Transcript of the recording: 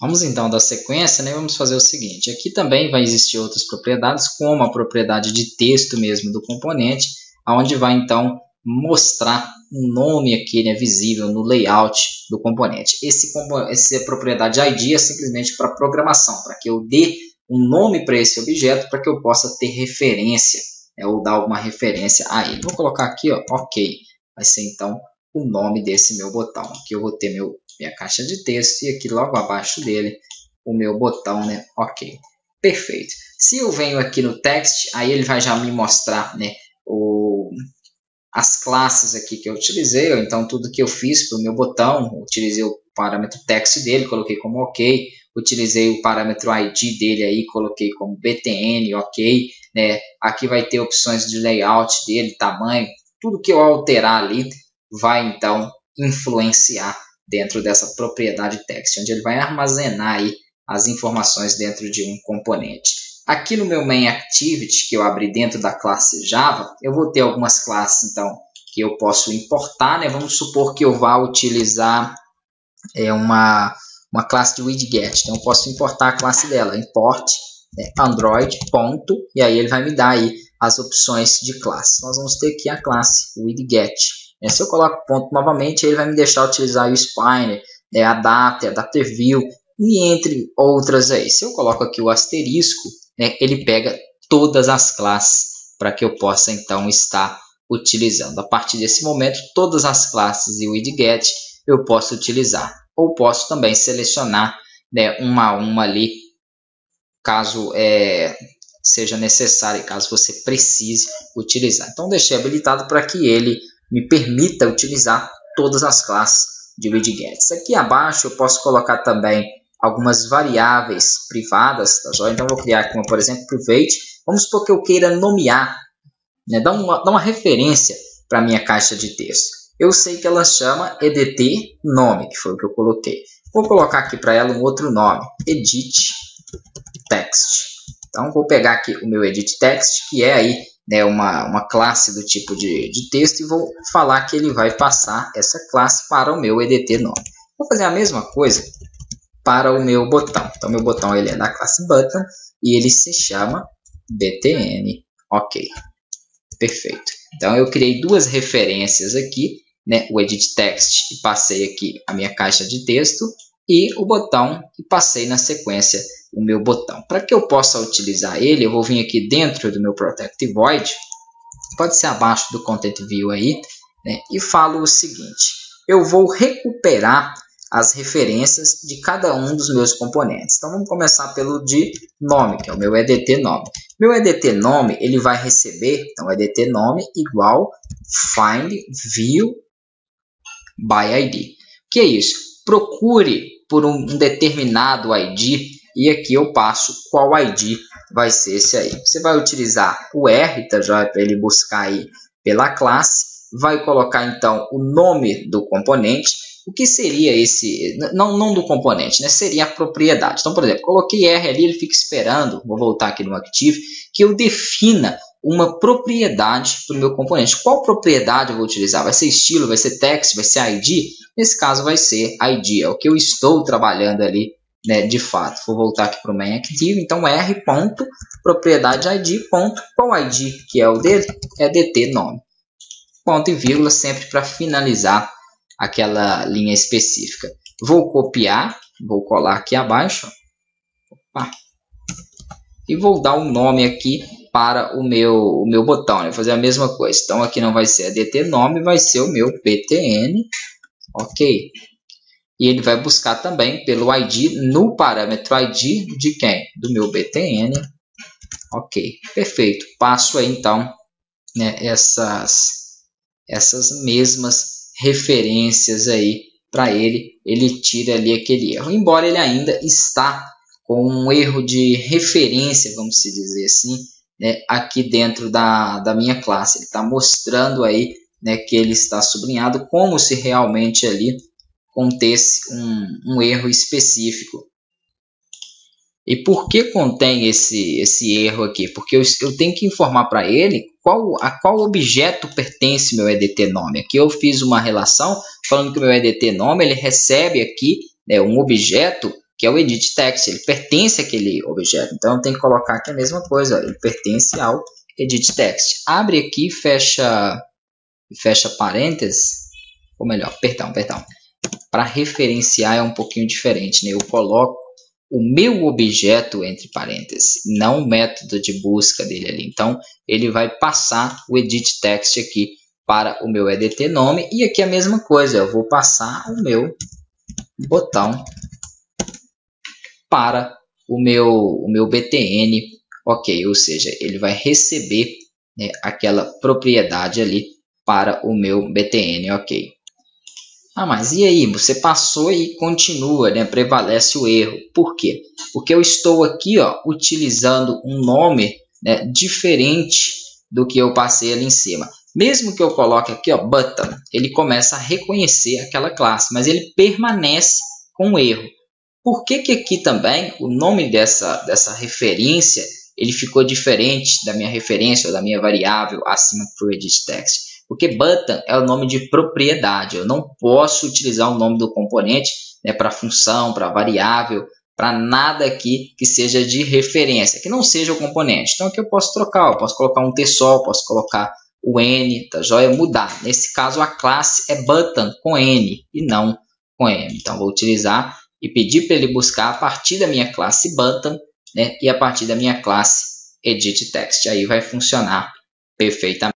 Vamos então dar sequência, né? Vamos fazer o seguinte. Aqui também vai existir outras propriedades, como a propriedade de texto mesmo do componente, onde vai então mostrar um nome aqui né, visível no layout do componente. Esse, essa propriedade ID é simplesmente para programação, para que eu dê um nome para esse objeto, para que eu possa ter referência, né, ou dar alguma referência a ele. Vou colocar aqui, ó, OK. Vai ser então o nome desse meu botão. Aqui eu vou ter meu, minha caixa de texto e aqui logo abaixo dele o meu botão, né? OK. Perfeito. Se eu venho aqui no text, aí ele vai já me mostrar, né, o, as classes aqui que eu utilizei, ou então tudo que eu fiz para o meu botão, utilizei o parâmetro text dele, coloquei como ok, utilizei o parâmetro ID dele aí, coloquei como btn, ok, né? Aqui vai ter opções de layout dele, tamanho, tudo que eu alterar ali vai então influenciar dentro dessa propriedade text, onde ele vai armazenar aí as informações dentro de um componente. Aqui no meu main activity, que eu abri dentro da classe Java, eu vou ter algumas classes, então, que eu posso importar, né? Vamos supor que eu vá utilizar é, uma, uma classe de widget, então eu posso importar a classe dela, import né, android, ponto, e aí ele vai me dar aí as opções de classe. Nós vamos ter aqui a classe widget. Né? Se eu coloco ponto novamente, ele vai me deixar utilizar o spine, né, a data, adapter view, e entre outras aí. Se eu coloco aqui o asterisco, né, ele pega todas as classes para que eu possa então estar utilizando. A partir desse momento, todas as classes e o widget eu posso utilizar. Ou posso também selecionar né, uma a uma ali, caso é, seja necessário, caso você precise utilizar. Então, deixei habilitado para que ele me permita utilizar todas as classes de widgets. Aqui abaixo eu posso colocar também algumas variáveis privadas, tá joia? Então, vou criar aqui uma, por exemplo, private. Vamos supor que eu queira nomear, né, dar, uma, dar uma referência para minha caixa de texto. Eu sei que ela chama edt nome, que foi o que eu coloquei. Vou colocar aqui para ela um outro nome, edit text. Então, vou pegar aqui o meu edit text, que é aí né, uma, uma classe do tipo de, de texto, e vou falar que ele vai passar essa classe para o meu edt nome. Vou fazer a mesma coisa para o meu botão. Então, meu botão ele é da classe button e ele se chama btn. Ok, perfeito. Então, eu criei duas referências aqui, né? o edit text e passei aqui a minha caixa de texto e o botão e passei na sequência o meu botão. Para que eu possa utilizar ele, eu vou vir aqui dentro do meu protect void, pode ser abaixo do content view aí, né? e falo o seguinte, eu vou recuperar as referências de cada um dos meus componentes. Então vamos começar pelo de nome, que é o meu edt nome. Meu edt nome ele vai receber, então edt nome igual find view by id. O que é isso? Procure por um determinado id e aqui eu passo qual id vai ser esse aí. Você vai utilizar o R, tá, já para ele buscar aí pela classe, vai colocar então o nome do componente o que seria esse, não, não do componente, né? seria a propriedade. Então, por exemplo, coloquei R ali, ele fica esperando, vou voltar aqui no Active, que eu defina uma propriedade para o meu componente. Qual propriedade eu vou utilizar? Vai ser estilo, vai ser text, vai ser ID? Nesse caso vai ser ID, é o que eu estou trabalhando ali né, de fato. Vou voltar aqui para o main active, então R ponto, propriedade ID ponto, qual ID que é o dele? É DT nome. Ponto e vírgula sempre para finalizar aquela linha específica. Vou copiar, vou colar aqui abaixo. Opa, e vou dar um nome aqui para o meu, o meu botão. Né? Fazer a mesma coisa. Então aqui não vai ser dt nome, vai ser o meu btn. Ok. E ele vai buscar também pelo id no parâmetro id de quem? Do meu btn. Ok, perfeito. Passo aí então né, essas, essas mesmas referências aí para ele, ele tira ali aquele erro. Embora ele ainda está com um erro de referência, vamos se dizer assim, né, aqui dentro da, da minha classe. Ele está mostrando aí né, que ele está sublinhado como se realmente ali contesse um, um erro específico. E por que contém esse, esse erro aqui? Porque eu, eu tenho que informar para ele qual, a qual objeto pertence meu EDT nome. Aqui eu fiz uma relação falando que meu EDT nome ele recebe aqui né, um objeto que é o edit text, ele pertence àquele objeto. Então tenho que colocar aqui a mesma coisa, ó, ele pertence ao edit text. Abre aqui, fecha, fecha parênteses, ou melhor, perdão, perdão. Para referenciar é um pouquinho diferente, né? Eu coloco o meu objeto entre parênteses, não o método de busca dele ali. Então, ele vai passar o edit text aqui para o meu EDT nome e aqui a mesma coisa, eu vou passar o meu botão para o meu, o meu BTN, ok, ou seja, ele vai receber né, aquela propriedade ali para o meu BTN, ok. Ah, mas e aí? Você passou e continua, né? prevalece o erro. Por quê? Porque eu estou aqui ó, utilizando um nome né, diferente do que eu passei ali em cima. Mesmo que eu coloque aqui ó, button, ele começa a reconhecer aquela classe, mas ele permanece com o erro. Por que, que aqui também o nome dessa, dessa referência ele ficou diferente da minha referência ou da minha variável acima que foi o? Porque button é o nome de propriedade. Eu não posso utilizar o nome do componente né, para função, para variável, para nada aqui que seja de referência, que não seja o componente. Então aqui eu posso trocar, eu posso colocar um T posso colocar o N, tá joia? Mudar. Nesse caso a classe é button com N e não com M. Então vou utilizar e pedir para ele buscar a partir da minha classe button né, e a partir da minha classe edit text. Aí vai funcionar perfeitamente.